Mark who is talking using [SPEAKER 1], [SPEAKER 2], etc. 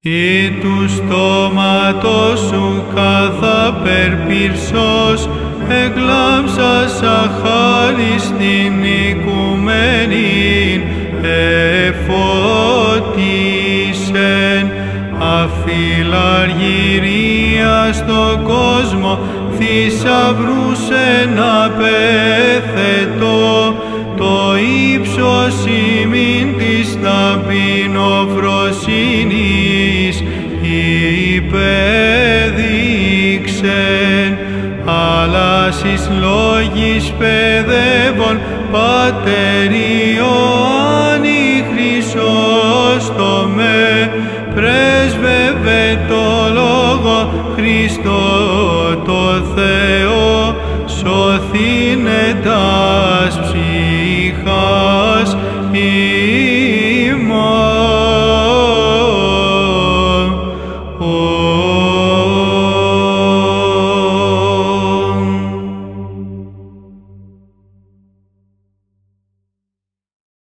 [SPEAKER 1] Ή του στόματος σου καθαπερπυρσός, εγλάμψας αχάριστην οικουμένην, εφώτισεν αφιλαργυρία στο κόσμο, θησαυρούς εν απέθετο, το ύψος ημίν της ταπεινοφροσύνης εις υπέδειξεν, αλλά στις λόγις παιδεύων Πατέρ Ιωάννη Χρυσόστομε, πρέσβευε το Λόγο Χριστό το Θεό, σωθήνε